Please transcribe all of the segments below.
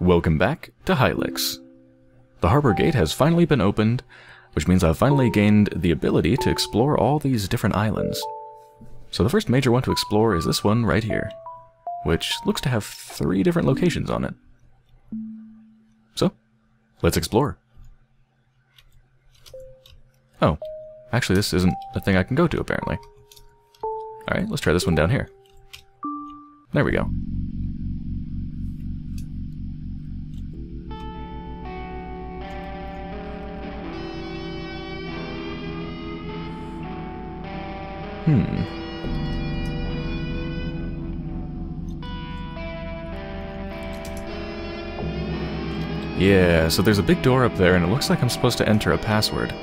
Welcome back to Hylics. The harbor gate has finally been opened, which means I've finally gained the ability to explore all these different islands. So the first major one to explore is this one right here, which looks to have three different locations on it. So, let's explore. Oh, actually this isn't a thing I can go to apparently. Alright, let's try this one down here. There we go. Hmm. Yeah, so there's a big door up there and it looks like I'm supposed to enter a password.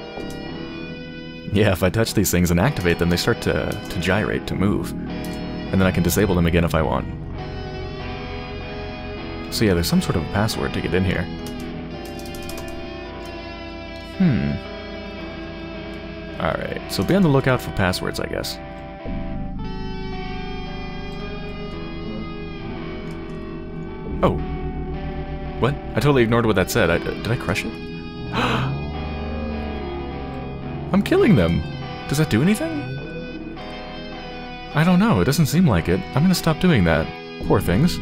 Yeah, if I touch these things and activate them, they start to, to gyrate, to move. And then I can disable them again if I want. So yeah, there's some sort of password to get in here. Hmm. Alright, so be on the lookout for passwords, I guess. Oh. What? I totally ignored what that said. I, did I crush it? I'm killing them. Does that do anything? I don't know. It doesn't seem like it. I'm gonna stop doing that. Poor things.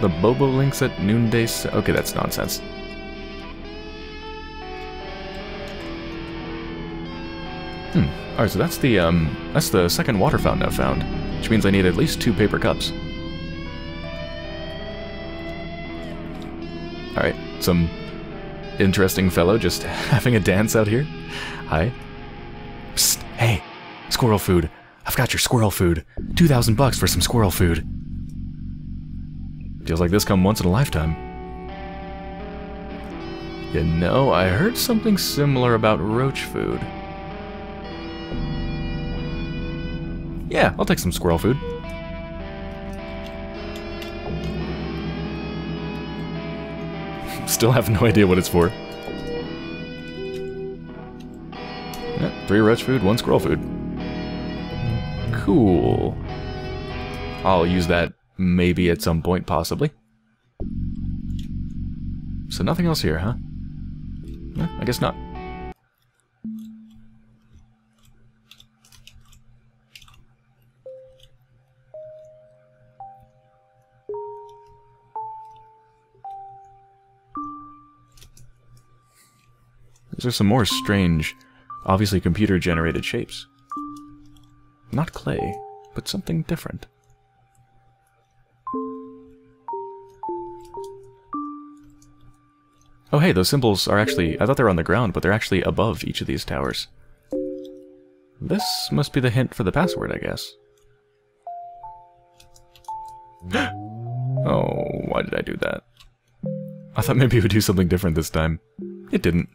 The Bobolinks at noonday... Okay, that's nonsense. Hmm. Alright, so that's the, um, that's the second water fountain I've found. Which means I need at least two paper cups. Alright, some interesting fellow just having a dance out here. Hi. Psst, hey, squirrel food. I've got your squirrel food. 2,000 bucks for some squirrel food. Feels like this come once in a lifetime. You know, I heard something similar about roach food. Yeah, I'll take some squirrel food. Still have no idea what it's for. Yeah, three roach food, one squirrel food. Cool. I'll use that maybe at some point, possibly. So nothing else here, huh? I guess not. These are some more strange, obviously computer-generated shapes. Not clay, but something different. Oh hey, those symbols are actually... I thought they were on the ground, but they're actually above each of these towers. This must be the hint for the password, I guess. oh, why did I do that? I thought maybe it would do something different this time. It didn't.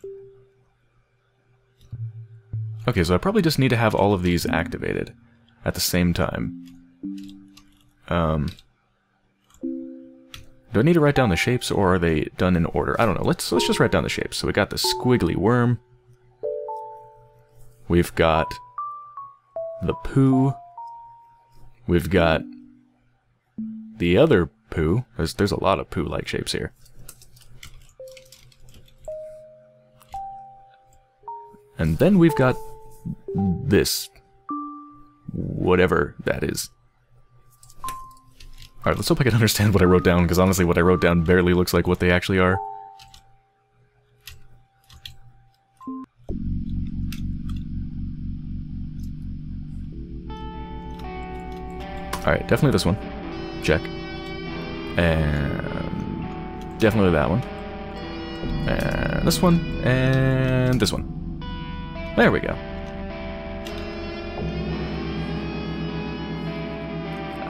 Okay, so I probably just need to have all of these activated at the same time. Um, do I need to write down the shapes, or are they done in order? I don't know. Let's let's just write down the shapes. So we got the squiggly worm. We've got the poo. We've got the other poo. There's, there's a lot of poo-like shapes here. And then we've got this. Whatever that is. Alright, let's hope I can understand what I wrote down, because honestly what I wrote down barely looks like what they actually are. Alright, definitely this one. Check. And definitely that one. And this one. And this one. There we go.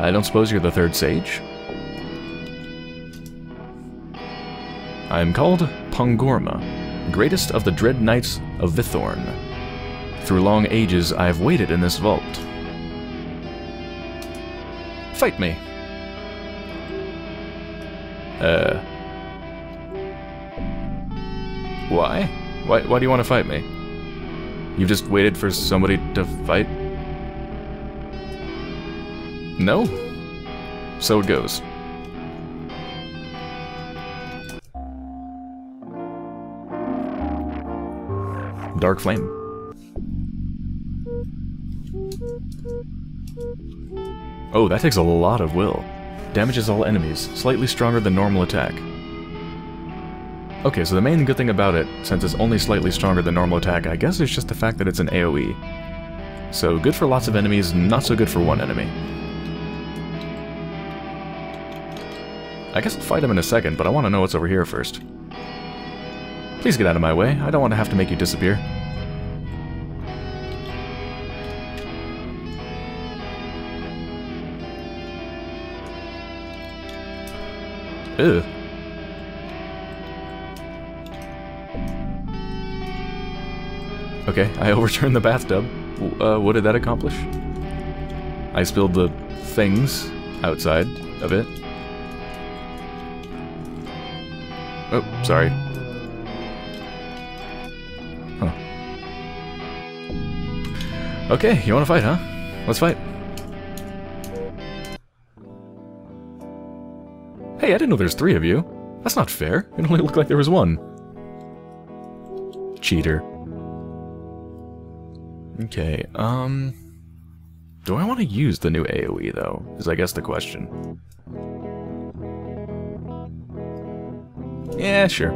I don't suppose you're the third sage? I am called Pongorma, greatest of the dread knights of Vithorn. Through long ages I have waited in this vault. Fight me. Uh... Why? Why, why do you want to fight me? You've just waited for somebody to fight? No? so it goes. Dark Flame. Oh, that takes a lot of will. Damages all enemies, slightly stronger than normal attack. Okay, so the main good thing about it, since it's only slightly stronger than normal attack, I guess is just the fact that it's an AoE. So good for lots of enemies, not so good for one enemy. I guess I'll fight him in a second, but I want to know what's over here first. Please get out of my way. I don't want to have to make you disappear. Ugh. Okay, I overturned the bathtub. Uh, what did that accomplish? I spilled the things outside of it. Sorry. Huh. Okay, you wanna fight, huh? Let's fight. Hey, I didn't know there's three of you. That's not fair. It only looked like there was one. Cheater. Okay, um... Do I want to use the new AoE, though? Is I guess the question. Yeah, sure.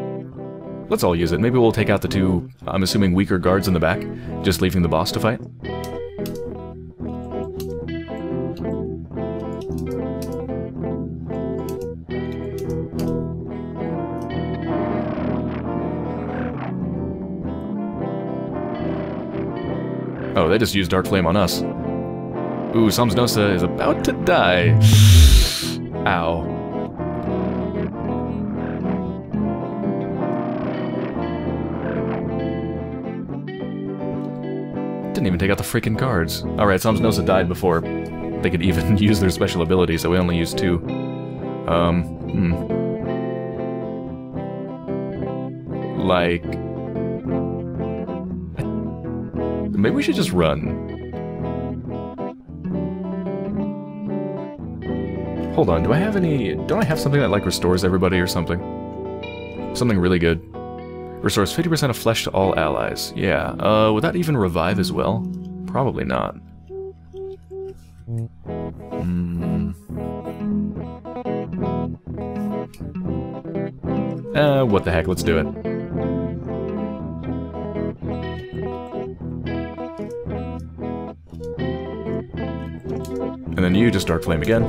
Let's all use it. Maybe we'll take out the two, I'm assuming, weaker guards in the back, just leaving the boss to fight. Oh, they just used Dark Flame on us. Ooh, Somsnosa is about to die. Ow. Didn't even take out the freaking cards. Alright, Somsnosa died before they could even use their special ability, so we only used two. Um, hmm. Like... Maybe we should just run. Hold on, do I have any... Don't I have something that, like, restores everybody or something? Something really good. Restores 50% of flesh to all allies. Yeah, uh, would that even revive as well? Probably not. Hmm. Uh, what the heck, let's do it. And then you just start Flame again.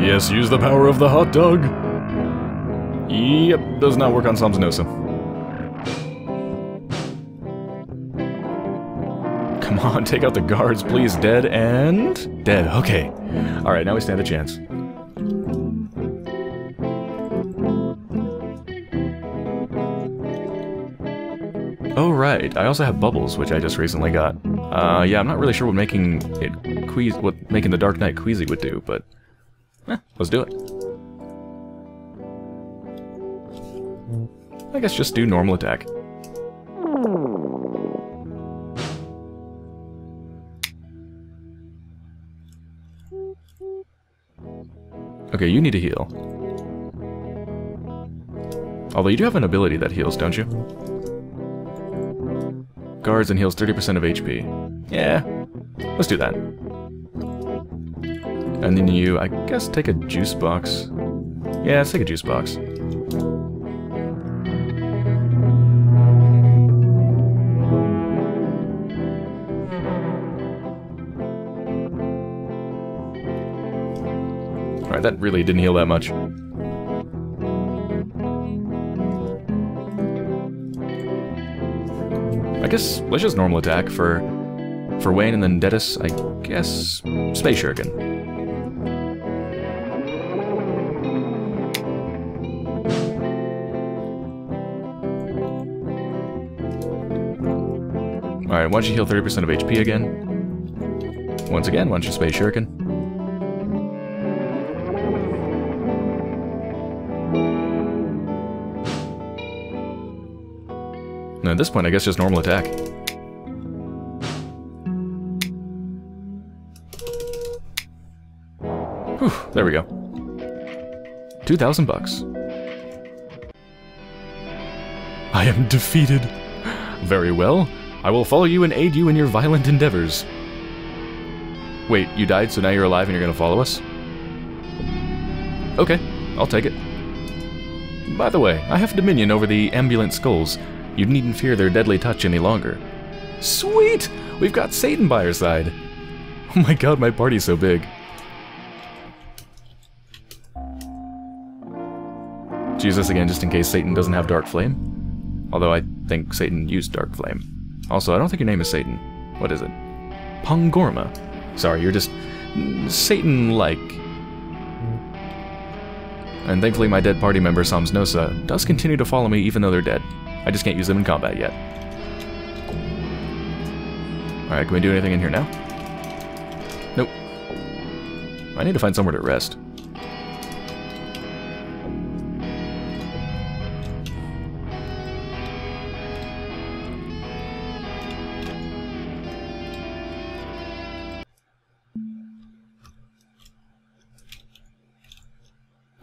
Yes, use the power of the hot dog. Yep, does not work on Somsnosa. Come on, take out the guards, please. Dead and... Dead, okay. Alright, now we stand a chance. Oh, right. I also have bubbles, which I just recently got. Uh, yeah, I'm not really sure what making it queasy, what making the Dark Knight queasy would do, but eh, let's do it. I guess just do normal attack. Okay, you need to heal. Although you do have an ability that heals, don't you? Guards and heals 30% of HP. Yeah, let's do that. And then you, I guess, take a juice box. Yeah, let's take a juice box. Alright, that really didn't heal that much. I guess let's just normal attack for for Wayne and then Dedis, I guess Space Shuriken. Alright, why don't you heal 30% of HP again? Once again, why don't you Space Shuriken? At this point, I guess just normal attack. Whew, there we go. 2,000 bucks. I am defeated. Very well. I will follow you and aid you in your violent endeavors. Wait, you died, so now you're alive and you're gonna follow us? Okay, I'll take it. By the way, I have dominion over the ambulant skulls. You needn't fear their deadly touch any longer. Sweet! We've got Satan by our side. Oh my god, my party's so big. Jesus again just in case Satan doesn't have Dark Flame. Although I think Satan used Dark Flame. Also, I don't think your name is Satan. What is it? Pongorma. Sorry, you're just Satan-like. And thankfully my dead party member Somsnosa does continue to follow me even though they're dead. I just can't use them in combat yet. Alright, can we do anything in here now? Nope. I need to find somewhere to rest.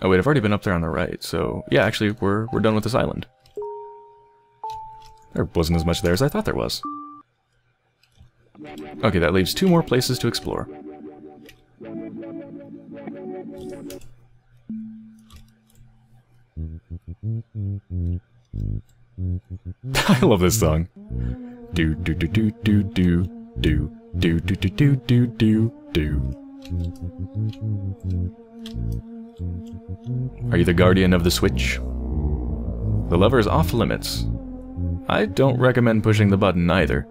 Oh wait, I've already been up there on the right, so yeah, actually, we're, we're done with this island. There wasn't as much there as I thought there was. Okay, that leaves two more places to explore. I love this song. Do do do do do do do do do do do do do do. Are you the guardian of the switch? The lever is off limits. I don't recommend pushing the button either.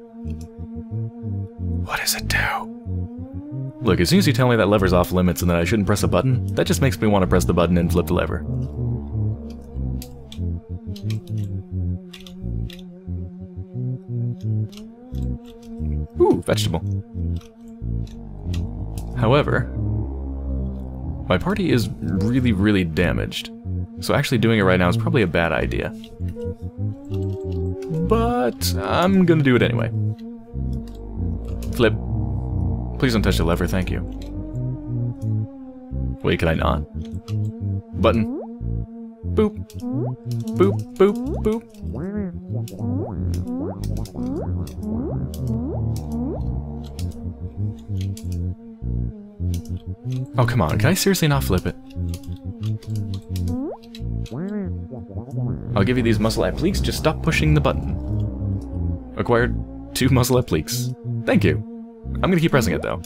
What does it do? Look, as soon as you tell me that lever's off limits and that I shouldn't press a button, that just makes me want to press the button and flip the lever. Ooh, vegetable. However, my party is really, really damaged. So actually doing it right now is probably a bad idea. But I'm gonna do it anyway. Flip. Please don't touch the lever, thank you. Wait, can I not? Button. Boop. Boop, boop, boop. Oh, come on. Can I seriously not flip it? I'll give you these muscle appliques. Just stop pushing the button. Acquired two muscle appliques. Thank you. I'm gonna keep pressing it, though.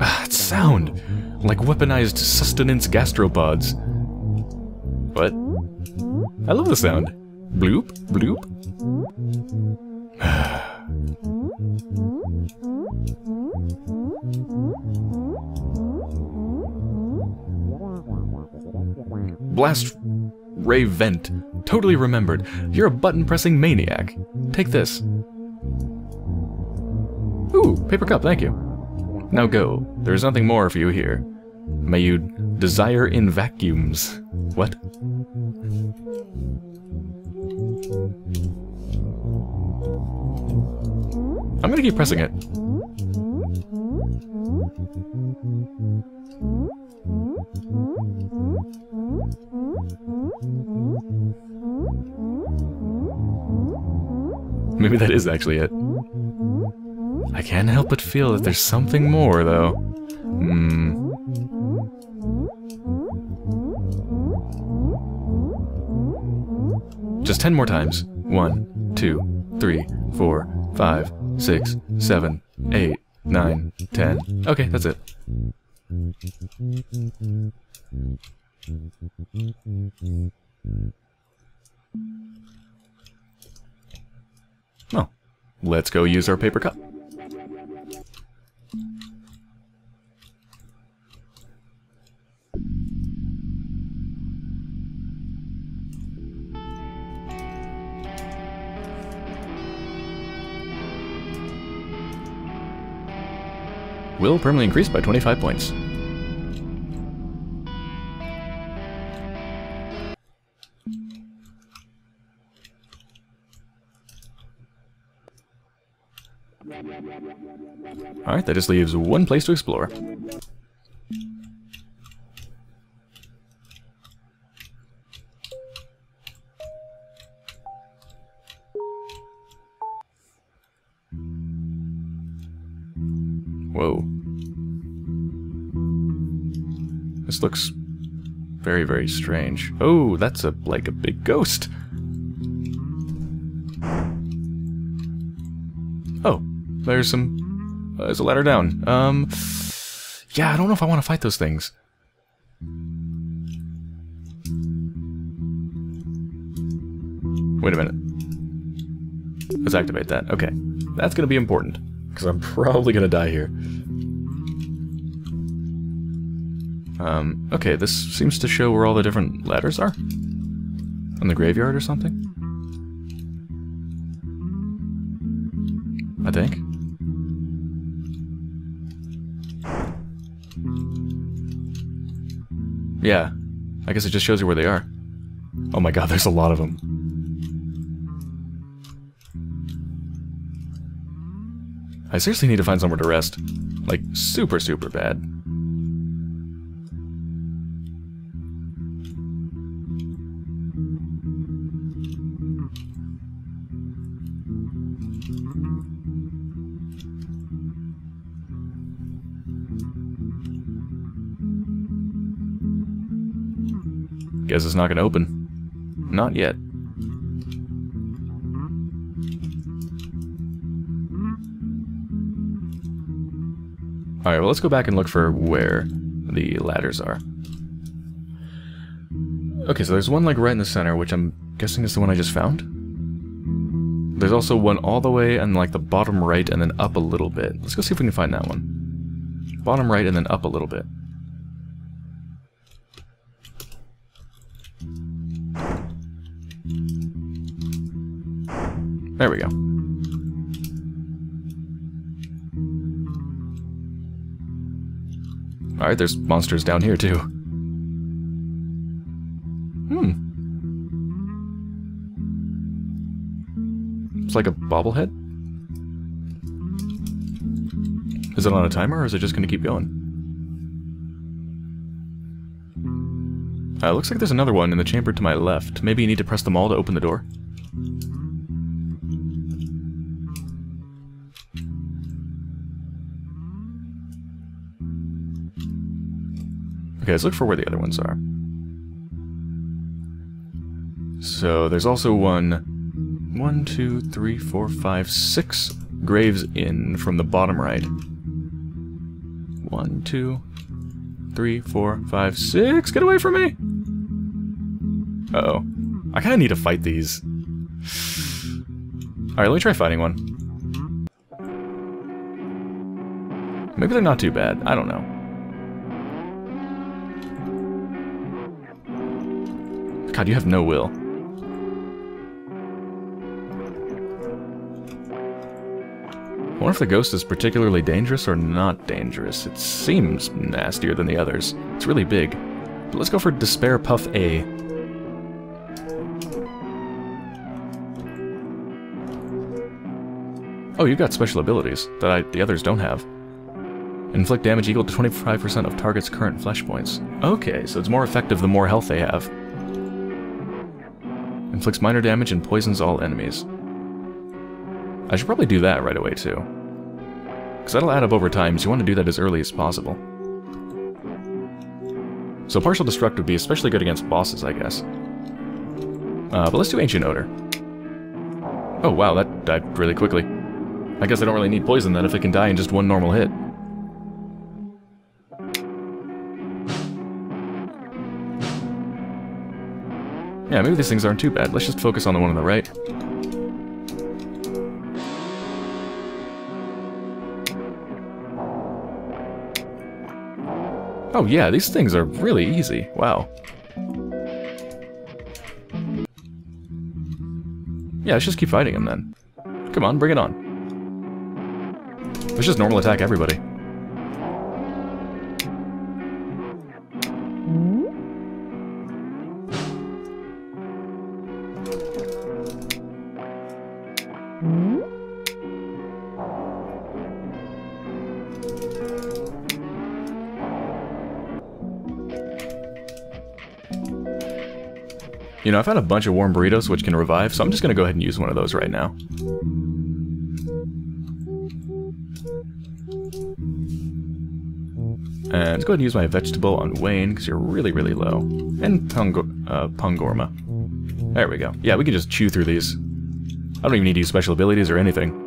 Ah, sound! Like weaponized sustenance gastropods. What? I love the sound. Bloop, bloop. Blast Ray Vent. Totally remembered. You're a button-pressing maniac. Take this. Ooh, paper cup, thank you. Now go. There's nothing more for you here. May you desire in vacuums. What? I'm gonna keep pressing it. Maybe that is actually it. I can't help but feel that there's something more, though. Hmm. Just ten more times. One, two, three, four, five, six, seven, eight, nine, ten. Okay, that's it. Oh, let's go use our paper cup. Will permanently increase by 25 points. Alright, that just leaves one place to explore. Looks very, very strange. Oh, that's a like a big ghost. Oh, there's some... Uh, there's a ladder down. Um, yeah, I don't know if I want to fight those things. Wait a minute. Let's activate that. Okay. That's going to be important, because I'm probably going to die here. Um, okay, this seems to show where all the different ladders are. In the graveyard or something? I think. Yeah, I guess it just shows you where they are. Oh my god, there's a lot of them. I seriously need to find somewhere to rest. Like, super, super bad. Guess it's not to open. Not yet. Alright, well let's go back and look for where the ladders are. Okay, so there's one like right in the center, which I'm guessing is the one I just found. There's also one all the way and like the bottom right and then up a little bit. Let's go see if we can find that one. Bottom right and then up a little bit. There we go. Alright, there's monsters down here too. Hmm. It's like a bobblehead? Is it on a timer or is it just going to keep going? Uh, looks like there's another one in the chamber to my left. Maybe you need to press them all to open the door? Okay, let's look for where the other ones are. So there's also one, one, two, three, four, five, six graves in from the bottom right. One, two, three, four, five, six. Get away from me! Uh oh I kind of need to fight these. Alright, let me try fighting one. Maybe they're not too bad. I don't know. God, you have no will. I wonder if the ghost is particularly dangerous or not dangerous. It seems nastier than the others. It's really big. But let's go for Despair Puff A. Oh, you've got special abilities that I, the others don't have. Inflict damage equal to 25% of target's current flesh points. Okay, so it's more effective the more health they have. Inflicts minor damage and poisons all enemies. I should probably do that right away, too. Because that'll add up over time, so you want to do that as early as possible. So Partial Destruct would be especially good against bosses, I guess. Uh, but let's do Ancient Odor. Oh wow, that died really quickly. I guess I don't really need poison then if it can die in just one normal hit. Yeah, maybe these things aren't too bad. Let's just focus on the one on the right. Oh yeah, these things are really easy. Wow. Yeah, let's just keep fighting him then. Come on, bring it on. Let's just normal attack everybody. You know, I've had a bunch of warm burritos which can revive, so I'm just going to go ahead and use one of those right now. And let's go ahead and use my vegetable on Wayne, because you're really, really low. And Pungo uh, Pungorma. There we go. Yeah, we can just chew through these. I don't even need to use special abilities or anything.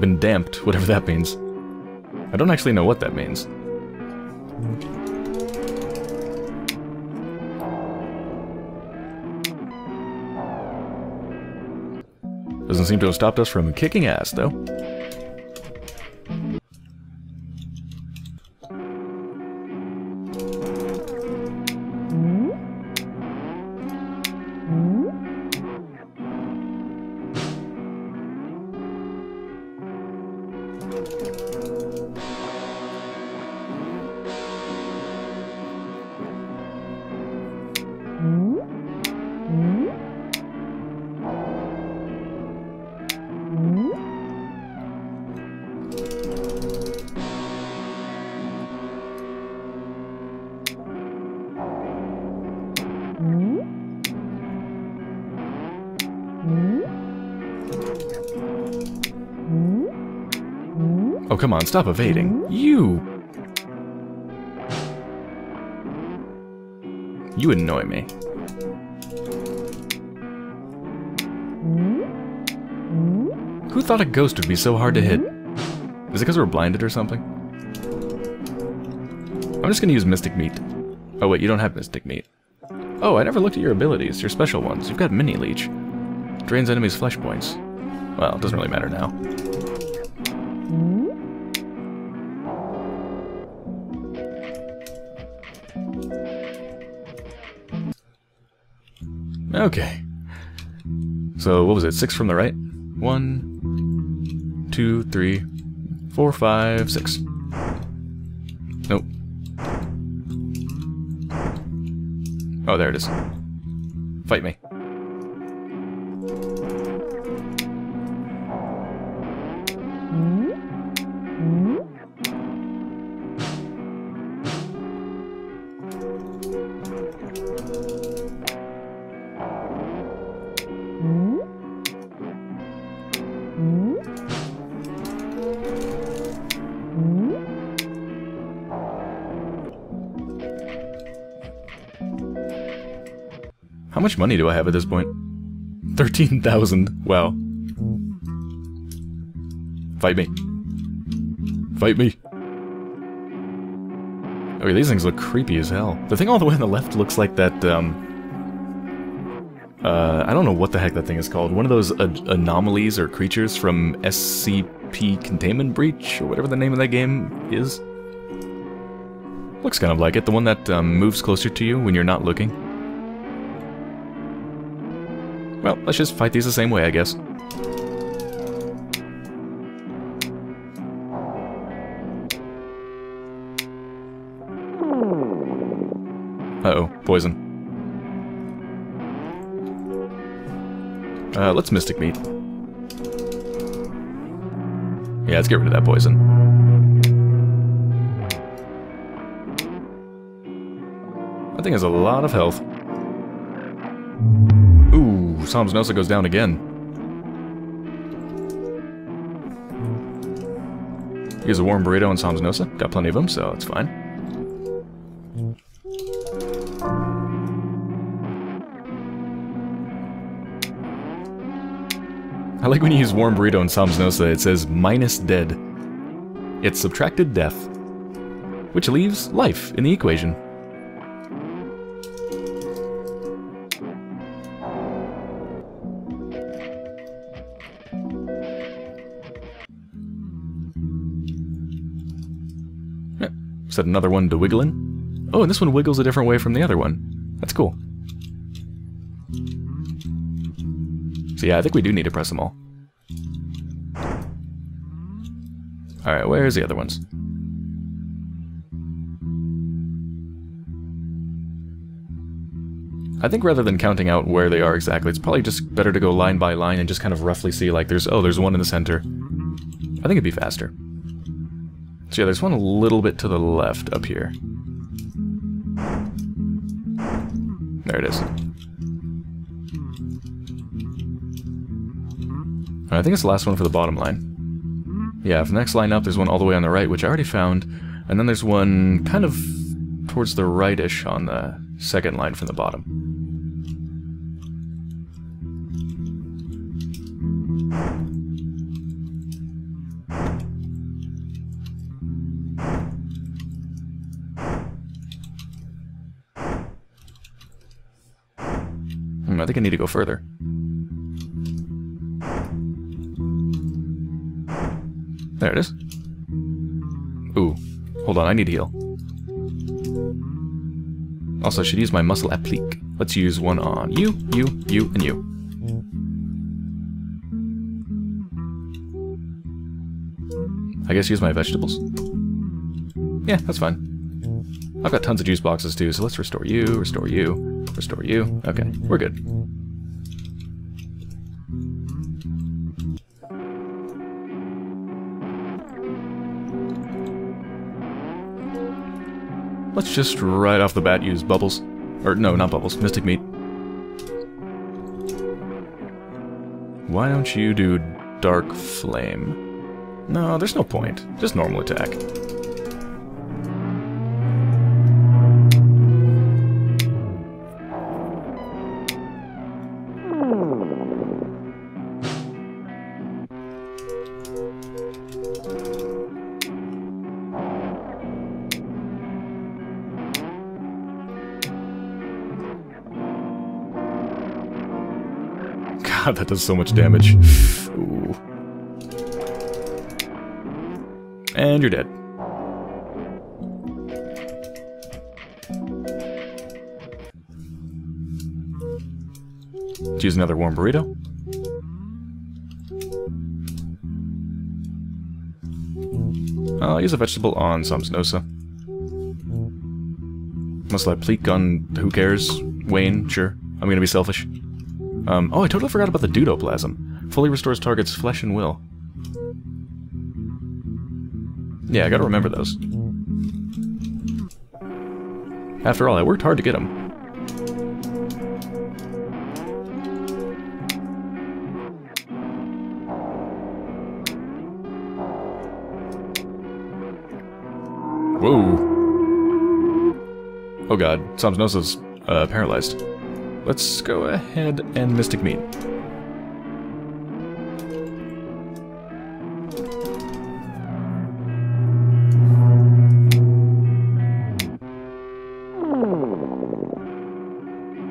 We've been damped, whatever that means. I don't actually know what that means. Doesn't seem to have stopped us from kicking ass, though. Oh, come on, stop evading. You! You annoy me. Who thought a ghost would be so hard to hit? Is it because we're blinded or something? I'm just gonna use Mystic Meat. Oh wait, you don't have Mystic Meat. Oh, I never looked at your abilities, your special ones. You've got Mini Leech. Drains enemies' flesh points. Well, it doesn't really matter now. Okay. So, what was it? Six from the right? One, two, three, four, five, six. It is. Fight me. Money do I have at this point? 13,000. Wow. Fight me. Fight me. Okay, these things look creepy as hell. The thing all the way on the left looks like that, um... Uh, I don't know what the heck that thing is called. One of those anomalies or creatures from SCP Containment Breach, or whatever the name of that game is. Looks kind of like it, the one that um, moves closer to you when you're not looking. Well, let's just fight these the same way, I guess. Uh-oh, poison. Uh, let's Mystic Meat. Yeah, let's get rid of that poison. That thing has a lot of health. Somsnosa goes down again. Here's a warm burrito and Somsnosa. Got plenty of them, so it's fine. I like when you use warm burrito and Psalms Nosa, it says minus dead. It's subtracted death, which leaves life in the equation. Set another one to wiggling. Oh, and this one wiggles a different way from the other one. That's cool. So yeah, I think we do need to press them all. Alright, where's the other ones? I think rather than counting out where they are exactly, it's probably just better to go line by line and just kind of roughly see, like, there's, oh, there's one in the center. I think it'd be faster. So yeah, there's one a little bit to the left up here. There it is. I think it's the last one for the bottom line. Yeah, for the next line up, there's one all the way on the right, which I already found, and then there's one kind of towards the rightish on the second line from the bottom. I need to go further. There it is. Ooh. Hold on, I need to heal. Also, I should use my muscle applique. Let's use one on you, you, you, and you. I guess use my vegetables. Yeah, that's fine. I've got tons of juice boxes too, so let's restore you, restore you, restore you. Okay, we're good. Let's just right off the bat use bubbles. Or, no, not bubbles. Mystic meat. Why don't you do dark flame? No, there's no point. Just normal attack. God, that does so much damage. Ooh. And you're dead. Use another warm burrito. I'll use a vegetable on Somsnosa. Muscle applique on who cares? Wayne, sure. I'm gonna be selfish. Um, oh, I totally forgot about the Dudoplasm. Fully restores target's flesh and will. Yeah, I gotta remember those. After all, I worked hard to get them. Whoa. Oh god, Somsnosa's uh, paralyzed. Let's go ahead and Mystic Meat.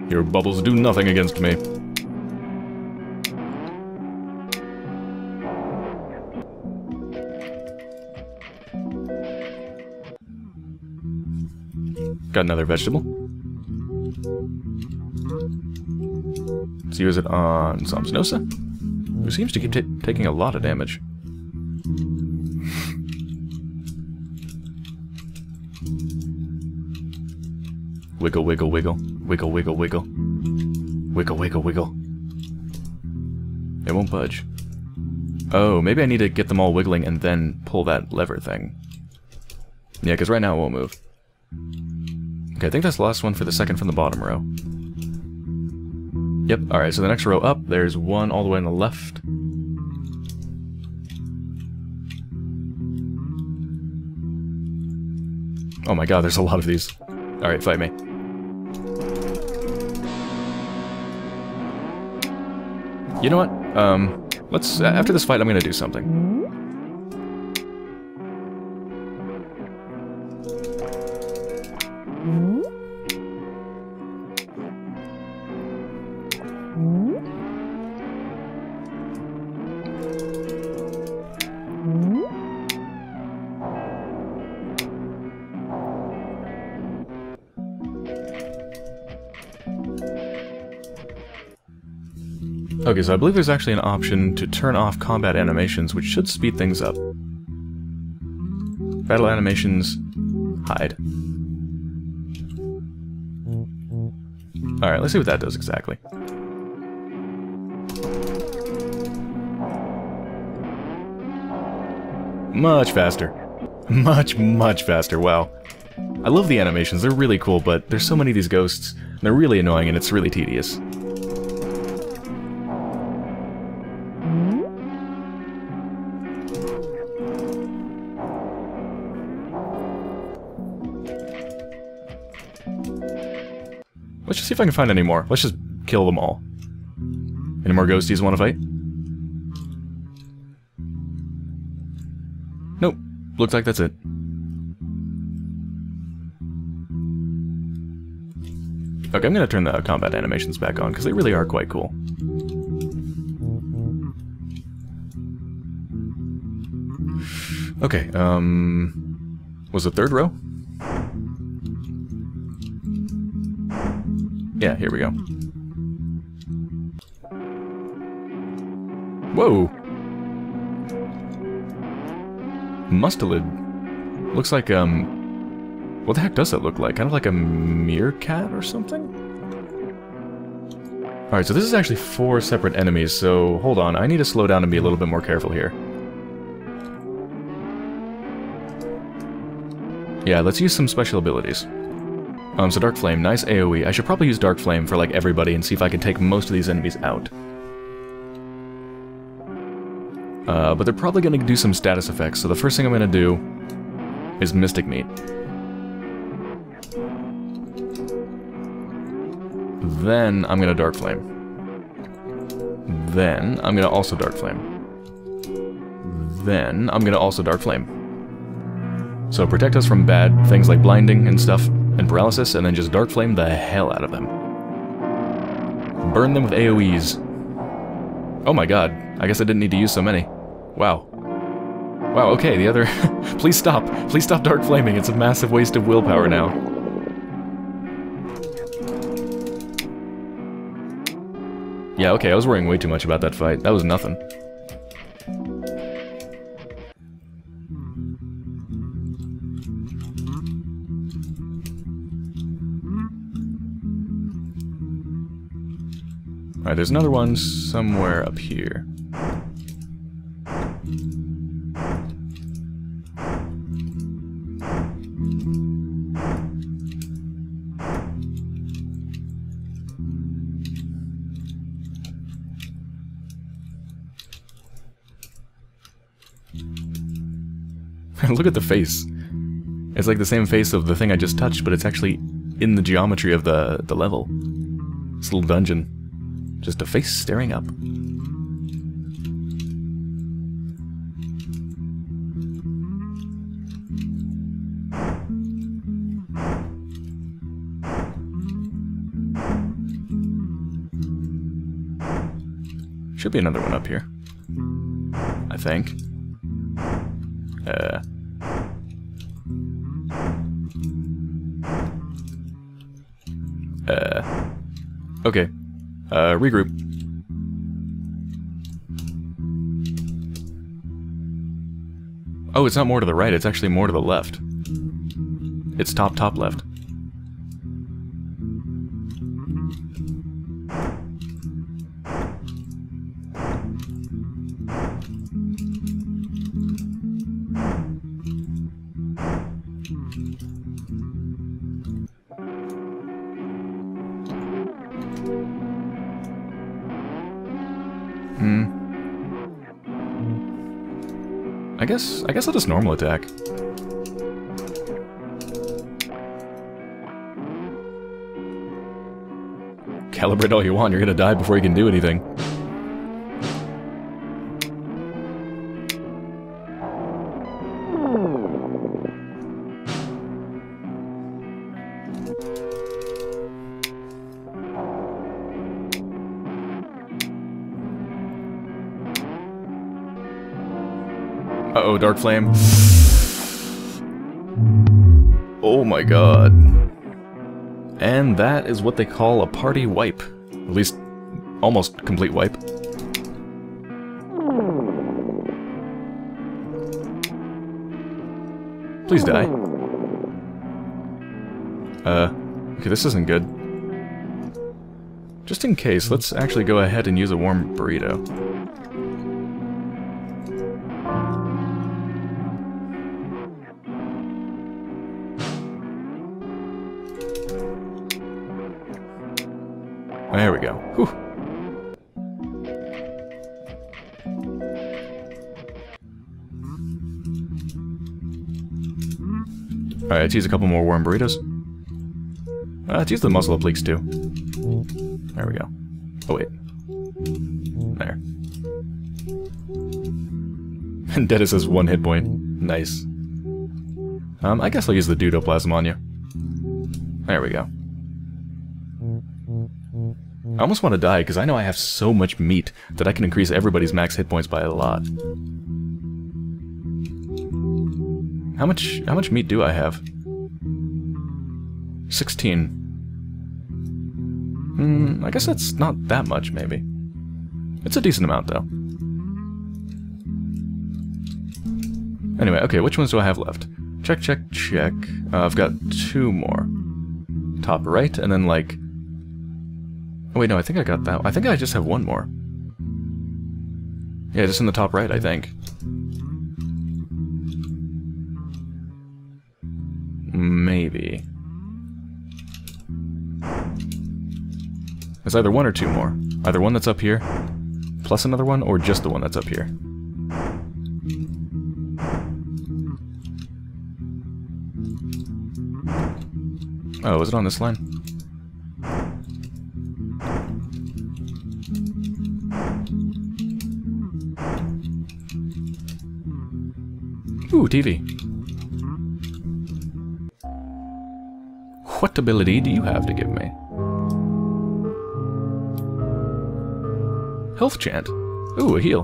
Your bubbles do nothing against me. Got another vegetable. Use it on Somsnosa, who seems to keep taking a lot of damage. Wiggle, wiggle, wiggle. Wiggle, wiggle, wiggle. Wiggle, wiggle, wiggle. It won't budge. Oh, maybe I need to get them all wiggling and then pull that lever thing. Yeah, because right now it won't move. Okay, I think that's the last one for the second from the bottom row. Yep, alright, so the next row up, there's one all the way on the left. Oh my god, there's a lot of these. Alright, fight me. You know what? Um, let's, after this fight, I'm gonna do something. I believe there's actually an option to turn off combat animations, which should speed things up. Battle animations, hide. Alright, let's see what that does exactly. Much faster. Much, much faster, wow. I love the animations, they're really cool, but there's so many of these ghosts, and they're really annoying and it's really tedious. See if I can find any more. Let's just kill them all. Any more ghosties want to fight? Nope. Looks like that's it. Okay, I'm gonna turn the combat animations back on, because they really are quite cool. Okay, um... Was the third row? Yeah, here we go. Whoa! Mustelid. Looks like, um... What the heck does that look like? Kind of like a meerkat or something? Alright, so this is actually four separate enemies, so hold on. I need to slow down and be a little bit more careful here. Yeah, let's use some special abilities. Um, so Dark Flame, nice AoE. I should probably use Dark Flame for like everybody and see if I can take most of these enemies out. Uh, but they're probably going to do some status effects, so the first thing I'm going to do is Mystic Meat. Then I'm going to Dark Flame. Then I'm going to also Dark Flame. Then I'm going to also Dark Flame. So protect us from bad things like blinding and stuff, and paralysis, and then just Dark Flame the hell out of them. Burn them with AoEs. Oh my god, I guess I didn't need to use so many. Wow. Wow, okay, the other... Please stop. Please stop Dark Flaming, it's a massive waste of willpower now. Yeah, okay, I was worrying way too much about that fight. That was nothing. Alright, there's another one somewhere up here. Look at the face. It's like the same face of the thing I just touched, but it's actually in the geometry of the, the level. This little dungeon. Just a face staring up. Should be another one up here. I think. Uh, regroup. Oh, it's not more to the right, it's actually more to the left. It's top, top left. Guess, I guess I'll just normal attack. Calibrate all you want, you're gonna die before you can do anything. Uh-oh, Dark Flame. Oh my god. And that is what they call a party wipe. At least, almost complete wipe. Please die. Uh, okay, this isn't good. Just in case, let's actually go ahead and use a warm burrito. Alright, let's use a couple more warm burritos. Uh, let's use the muscle obliques too. There we go. Oh wait. There. And Dennis has one hit point. Nice. Um, I guess I'll use the Dudoplasm on you. There we go. I almost want to die, because I know I have so much meat that I can increase everybody's max hit points by a lot. How much, how much meat do I have? 16. Hmm, I guess that's not that much, maybe. It's a decent amount, though. Anyway, okay, which ones do I have left? Check, check, check. Uh, I've got two more. Top right, and then, like, Oh, wait, no, I think I got that. I think I just have one more. Yeah, just in the top right, I think. Maybe. It's either one or two more. Either one that's up here, plus another one, or just the one that's up here. Oh, is it on this line? Ooh, TV. What ability do you have to give me? Health chant. Ooh, a heal.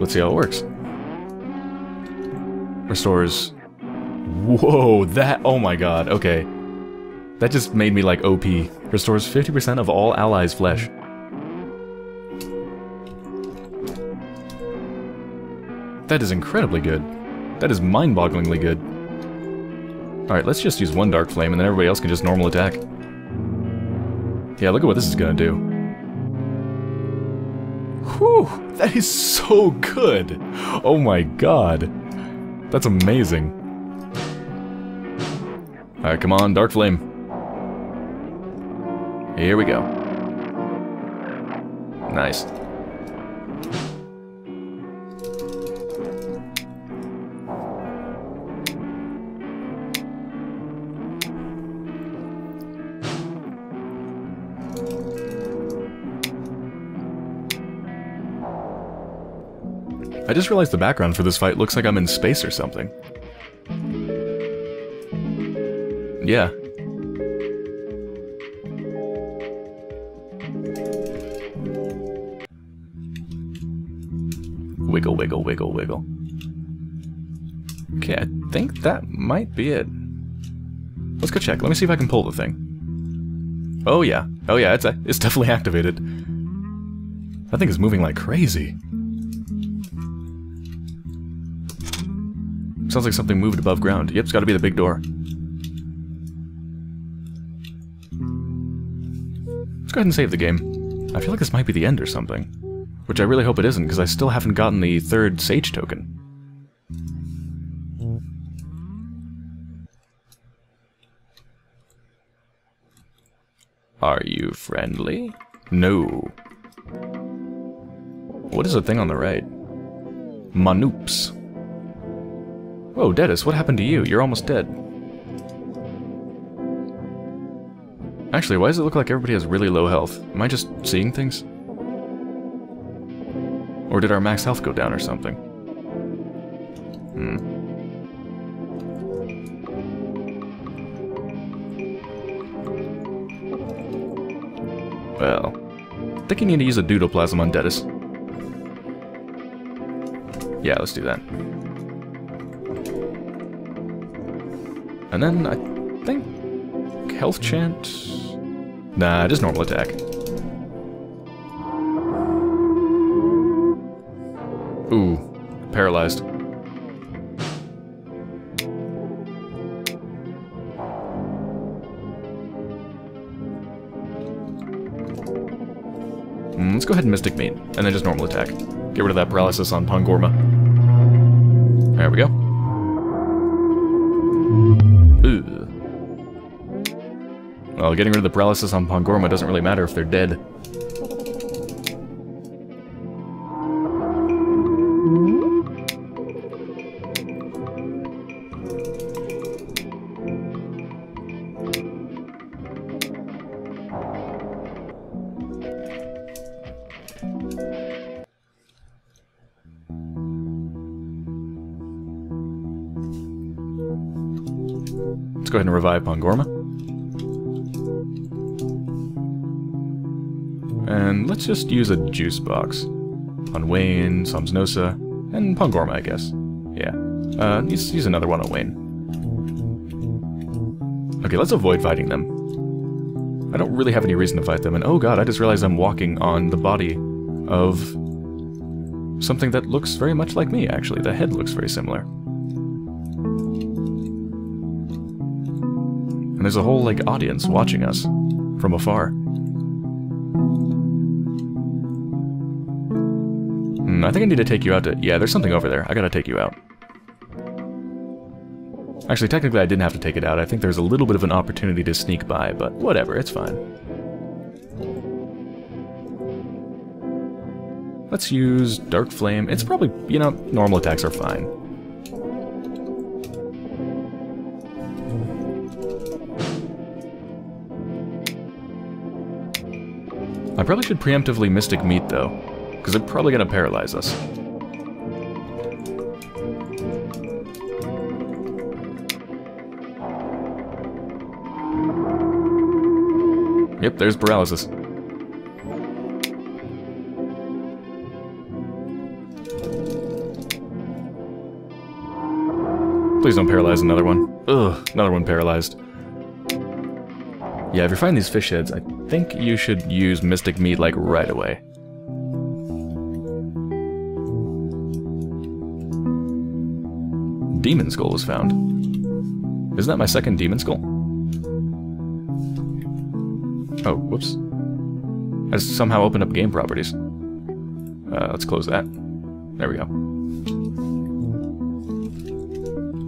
Let's see how it works. Restores... Whoa, that... Oh my god, okay. That just made me like OP. Restores 50% of all allies' flesh. That is incredibly good. That is mind-bogglingly good. Alright, let's just use one Dark Flame and then everybody else can just normal attack. Yeah, look at what this is gonna do. Whew! That is so good! Oh my god. That's amazing. Alright, come on, Dark Flame. Here we go. Nice. I just realized the background for this fight looks like I'm in space or something. Yeah, Wiggle, wiggle, wiggle, wiggle. Okay, I think that might be it. Let's go check. Let me see if I can pull the thing. Oh yeah. Oh yeah, it's, it's definitely activated. That thing is moving like crazy. Sounds like something moved above ground. Yep, it's gotta be the big door. Let's go ahead and save the game. I feel like this might be the end or something. Which I really hope it isn't, because I still haven't gotten the third Sage token. Are you friendly? No. What is the thing on the right? Manoops. Whoa, Dedis, what happened to you? You're almost dead. Actually, why does it look like everybody has really low health? Am I just seeing things? Or did our max health go down or something? Hmm. Well, I think you need to use a Dudoplasm on Dedis. Yeah, let's do that. And then I think health chant. Nah, just normal attack. Ooh, paralyzed. Hmm, let's go ahead and Mystic Meat, and then just normal attack. Get rid of that paralysis on Pongorma. There we go. Well, getting rid of the paralysis on Pongorma doesn't really matter if they're dead. Let's go ahead and revive Pongorma. Let's just use a juice box. On Wayne, Somsnosa, and Pongorma, I guess. Yeah. Uh, use, use another one on Wayne. Okay, let's avoid fighting them. I don't really have any reason to fight them, and oh god, I just realized I'm walking on the body of something that looks very much like me, actually. The head looks very similar. And there's a whole, like, audience watching us from afar. I think I need to take you out to... Yeah, there's something over there. I gotta take you out. Actually, technically I didn't have to take it out. I think there's a little bit of an opportunity to sneak by, but whatever, it's fine. Let's use Dark Flame. It's probably, you know, normal attacks are fine. I probably should preemptively Mystic Meat, though, because they're probably going to paralyze us. Yep, there's paralysis. Please don't paralyze another one. Ugh, another one paralyzed. Yeah, if you're finding these fish heads, I think you should use Mystic Meat, like, right away. Demon Skull was found. Isn't that my second Demon Skull? Oh, whoops. I somehow opened up game properties. Uh, let's close that. There we go.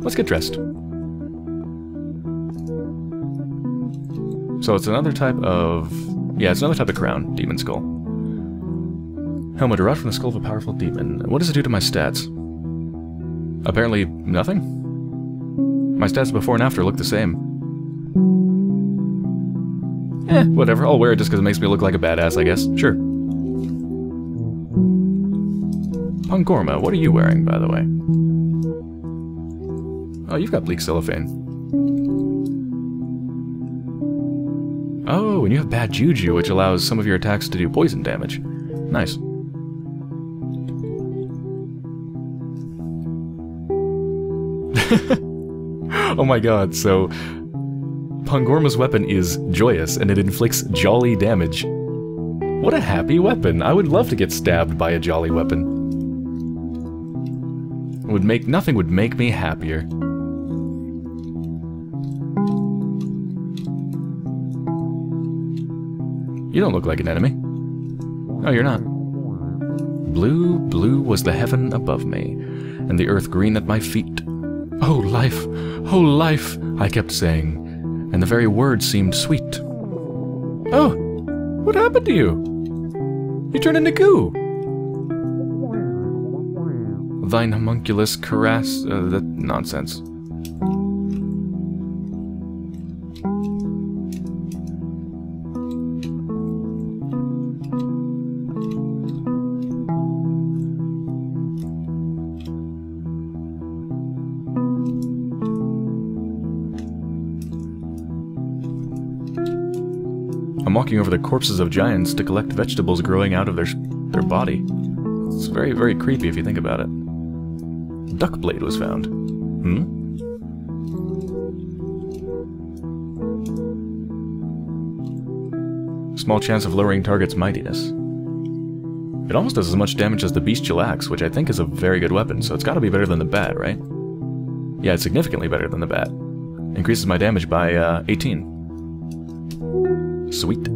Let's get dressed. So it's another type of... Yeah, it's another type of crown, Demon Skull. Helmet derived from the skull of a powerful demon. What does it do to my stats? Apparently, nothing? My stats before and after look the same. Eh, whatever. I'll wear it just because it makes me look like a badass, I guess. Sure. Pongorma, what are you wearing, by the way? Oh, you've got bleak cellophane. Oh, and you have bad juju, which allows some of your attacks to do poison damage. Nice. oh my god, so... Pongorma's weapon is joyous, and it inflicts jolly damage. What a happy weapon! I would love to get stabbed by a jolly weapon. would make nothing would make me happier. You don't look like an enemy. No, you're not. Blue, blue was the heaven above me, and the earth green at my feet. Oh, life! Oh, life! I kept saying, and the very words seemed sweet. Oh! What happened to you? You turned into goo! Thine homunculus caress... Uh, that nonsense. Walking over the corpses of giants to collect vegetables growing out of their their body. It's very, very creepy if you think about it. Duckblade was found. Hmm? Small chance of lowering target's mightiness. It almost does as much damage as the Bestial Axe, which I think is a very good weapon, so it's gotta be better than the Bat, right? Yeah, it's significantly better than the Bat. Increases my damage by uh, 18. Sweet.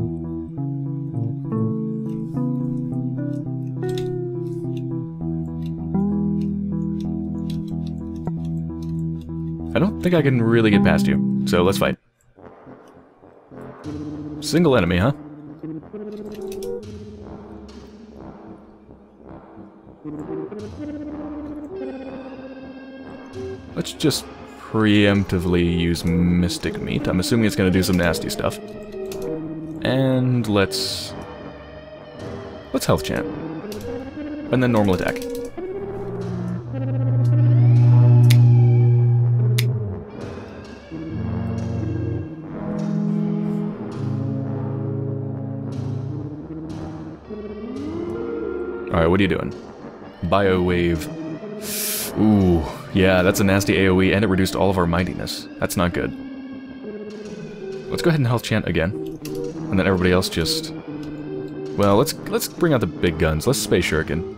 I don't think I can really get past you, so let's fight. Single enemy, huh? Let's just preemptively use Mystic Meat. I'm assuming it's going to do some nasty stuff. And let's... Let's Health chant. And then normal attack. Alright, what are you doing? Bio Wave. Ooh, yeah, that's a nasty AoE, and it reduced all of our mightiness. That's not good. Let's go ahead and health chant again. And then everybody else just... Well, let's let's bring out the big guns. Let's Space Shuriken.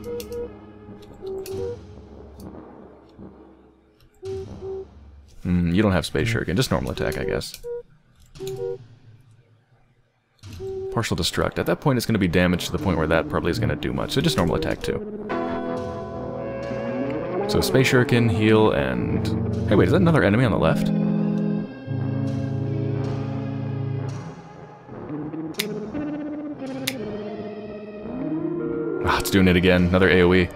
Hmm, you don't have Space Shuriken. Just normal attack, I guess. Partial Destruct. At that point, it's going to be damaged to the point where that probably is going to do much. So just normal attack, too. So Space Shuriken, heal, and... Hey, wait, is that another enemy on the left? Ah, it's doing it again. Another AoE.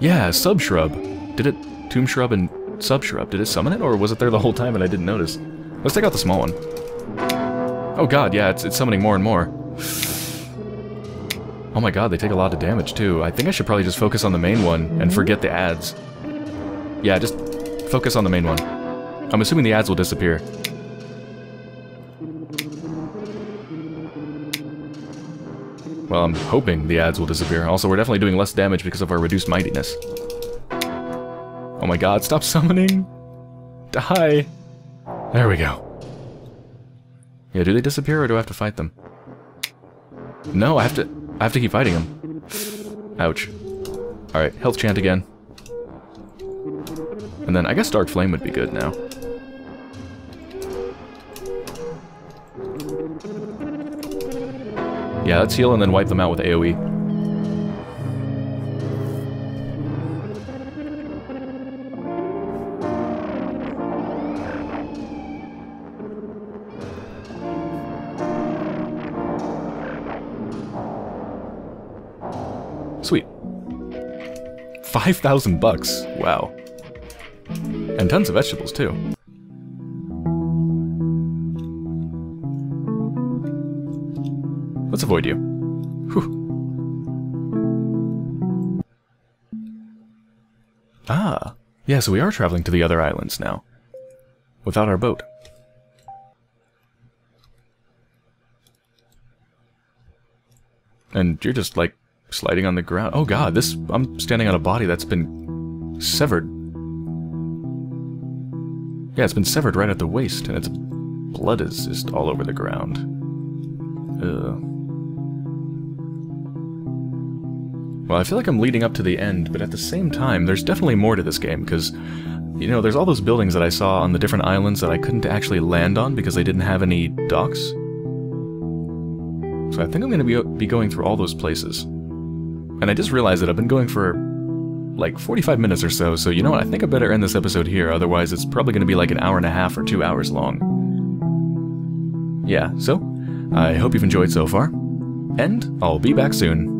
Yeah, Subshrub. Did it... Tomb Shrub and Subshrub, did it summon it, or was it there the whole time and I didn't notice? Let's take out the small one. Oh god, yeah, it's, it's summoning more and more. Oh my god, they take a lot of damage too. I think I should probably just focus on the main one and forget the ads. Yeah, just focus on the main one. I'm assuming the ads will disappear. Well, I'm hoping the ads will disappear. Also, we're definitely doing less damage because of our reduced mightiness. Oh my god, stop summoning! Die! There we go. Yeah, do they disappear or do I have to fight them? No, I have to... I have to keep fighting them. Ouch. Alright, health chant again. And then I guess Dark Flame would be good now. Yeah, let's heal and then wipe them out with AoE. 5,000 bucks. Wow. And tons of vegetables, too. Let's avoid you. Whew. Ah. Yeah, so we are traveling to the other islands now. Without our boat. And you're just, like, sliding on the ground. Oh god, this... I'm standing on a body that's been severed. Yeah, it's been severed right at the waist, and its blood is just all over the ground. Ugh. Well, I feel like I'm leading up to the end, but at the same time, there's definitely more to this game, because, you know, there's all those buildings that I saw on the different islands that I couldn't actually land on because they didn't have any docks. So I think I'm going to be, be going through all those places. And I just realized that I've been going for like 45 minutes or so, so you know what, I think I better end this episode here, otherwise it's probably going to be like an hour and a half or two hours long. Yeah, so, I hope you've enjoyed so far, and I'll be back soon.